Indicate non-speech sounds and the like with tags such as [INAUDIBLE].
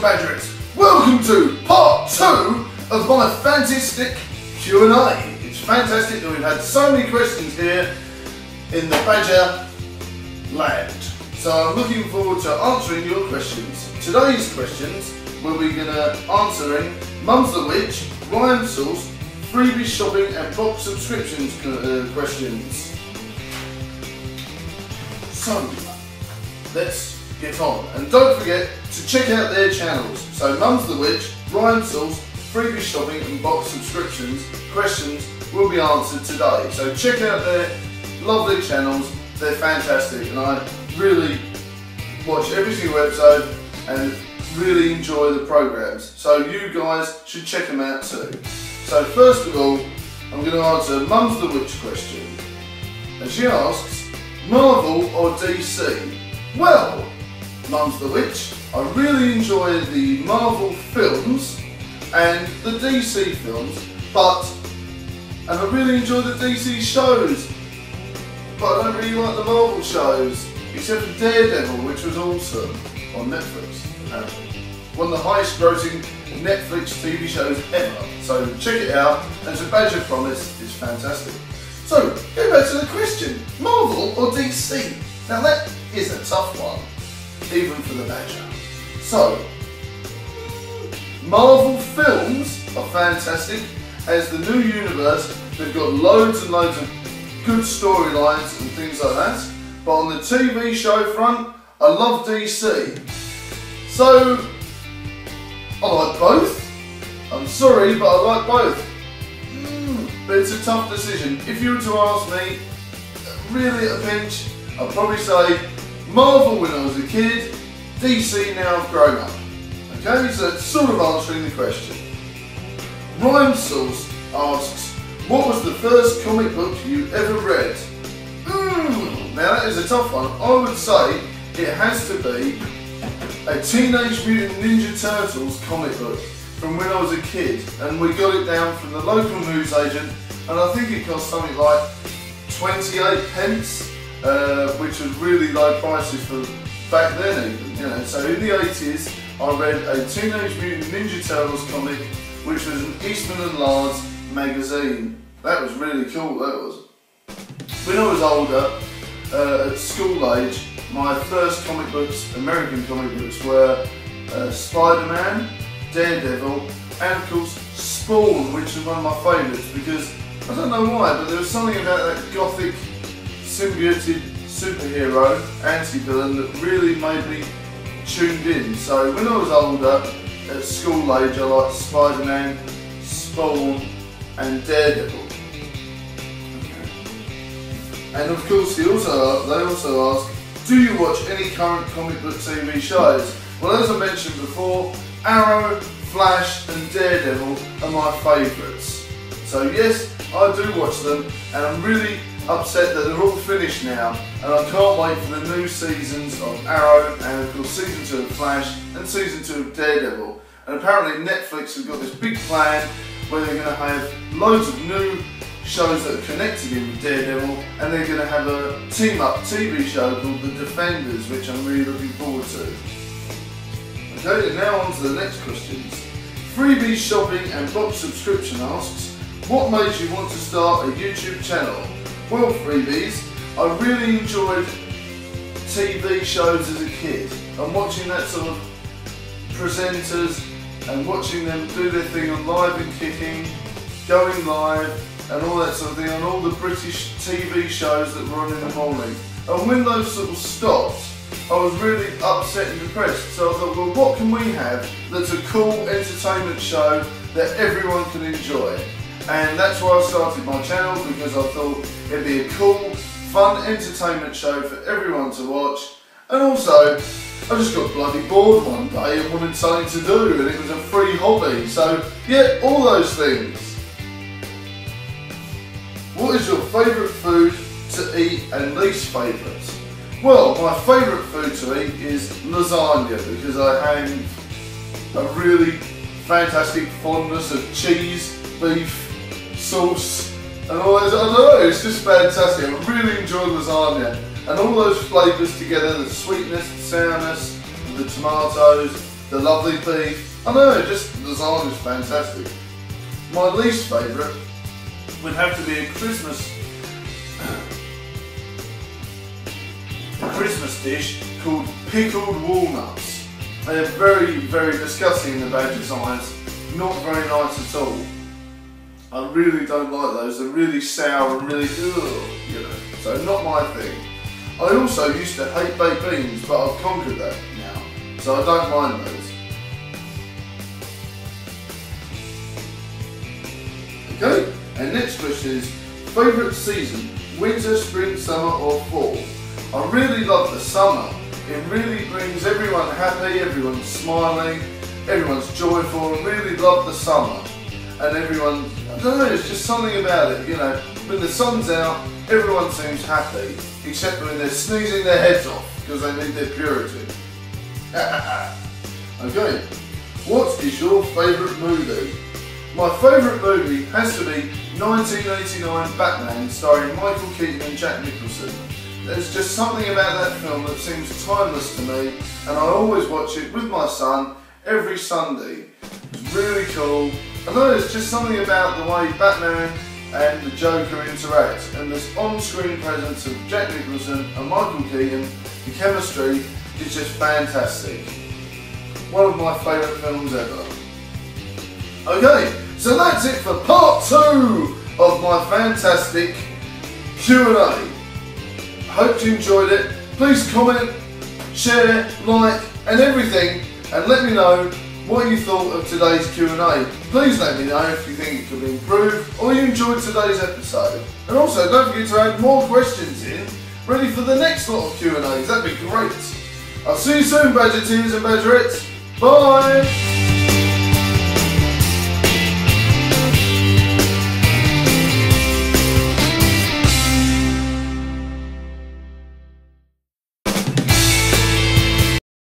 Badgerites. Welcome to part two of my fantastic Q&A. It's fantastic that we've had so many questions here in the Badger land. So I'm looking forward to answering your questions. Today's questions will be gonna answering Mum's the Witch, Rhyme Sauce, freebie shopping and box subscriptions uh, questions. So, let's get on. And don't forget to check out their channels. So Mum's the Witch, Rhyme Sauce, freebie shopping and box subscriptions questions will be answered today. So check out their lovely channels. They're fantastic and I really watch every single episode and really enjoy the programs. So you guys should check them out too. So first of all, I'm going to answer Mum's the Witch question. And she asks, Marvel or DC? Well, Mum's the Witch, I really enjoy the Marvel films and the DC films, but, and I really enjoy the DC shows, but I don't really like the Marvel shows, except for Daredevil, which was awesome, on Netflix. One of the highest grossing Netflix TV shows ever, so check it out, and to Badger Promise is fantastic. So, go back to the question, Marvel or DC? Now that is a tough one, even for the Badger. So, Marvel films are fantastic, as the new universe, they've got loads and loads of good storylines and things like that. But on the TV show front, I love DC. So, I like both. I'm sorry, but I like both. Mm, but it's a tough decision. If you were to ask me, really at a pinch, I'd probably say Marvel when I was a kid, DC now I've grown up. Okay, so it's sort of answering the question. Rhyme Sauce asks, what was the first comic book you ever read? Mm, now that is a tough one. I would say it has to be a Teenage Mutant Ninja Turtles comic book from when I was a kid and we got it down from the local newsagent and I think it cost something like 28 pence uh, which was really low prices for back then even, you know. So in the 80s I read a Teenage Mutant Ninja Turtles comic which was an Eastman and Laird's magazine. That was really cool, that was. When I was older, uh, at school age, my first comic books, American comic books, were uh, Spider-Man, Daredevil, and of course Spawn, which is one of my favourites because I don't know why, but there was something about that gothic symbioted superhero, anti-villain that really made me tuned in. So when I was older, at school age, I liked Spider-Man, Spawn, and Daredevil. And of course, also they also ask, do you watch any current comic book TV shows? Well, as I mentioned before, Arrow, Flash, and Daredevil are my favourites. So yes, I do watch them, and I'm really upset that they're all finished now, and I can't wait for the new seasons of Arrow, and of course season two of Flash, and season two of Daredevil. And apparently Netflix have got this big plan where they're going to have loads of new shows that are connected in with Daredevil, and they're going to have a team-up TV show called The Defenders, which I'm really looking forward to. Okay, now on to the next questions. Freebie shopping and box subscription asks, what made you want to start a YouTube channel? Well, freebies, I really enjoyed TV shows as a kid and watching that sort of presenters and watching them do their thing on live and kicking, going live and all that sort of thing on all the British TV shows that were on in the morning. And when those sort of stopped, I was really upset and depressed. So I thought, well, what can we have that's a cool entertainment show that everyone can enjoy? And that's why I started my channel because I thought it'd be a cool, fun entertainment show for everyone to watch. And also, I just got bloody bored one day and wanted something to do and it was a free hobby. So yeah, all those things. What is your favourite food to eat and least favourite? Well, my favourite food to eat is lasagna because I have a really fantastic fondness of cheese, beef, sauce, and all those. I don't know, it's just fantastic. I really enjoy lasagna. And all those flavours together, the sweetness, the sourness, the tomatoes, the lovely beef. I know, just is fantastic. My least favourite would have to be a Christmas a Christmas dish called pickled walnuts. They are very, very disgusting in the badger's eyes. Not very nice at all. I really don't like those. They're really sour and really ugh, you know. So not my thing. I also used to hate baked beans, but I've conquered that now. So I don't mind those. Okay, and next question is, favourite season, winter, spring, summer or fall? I really love the summer. It really brings everyone happy, everyone's smiling, everyone's joyful. I really love the summer. And everyone, I don't know, it's just something about it, you know. When the sun's out, everyone seems happy, except when they're sneezing their heads off because they need their purity. [LAUGHS] okay, what is your favourite movie? My favourite movie has to be 1989 Batman starring Michael Keaton and Jack Nicholson. There's just something about that film that seems timeless to me and I always watch it with my son every Sunday. It's really cool. I know there's just something about the way Batman and the Joker interact and this on-screen presence of Jack Nicholson and Michael Keaton, the chemistry is just fantastic. One of my favourite films ever. Okay, so that's it for part two of my fantastic Q&A. Hope you enjoyed it. Please comment, share, like and everything and let me know what you thought of today's Q&A. Please let me know if you think it could be improved or you enjoyed today's episode. And also don't forget to add more questions in, ready for the next lot of Q&As. That'd be great. I'll see you soon, Badgerteers and Badgerettes. Bye!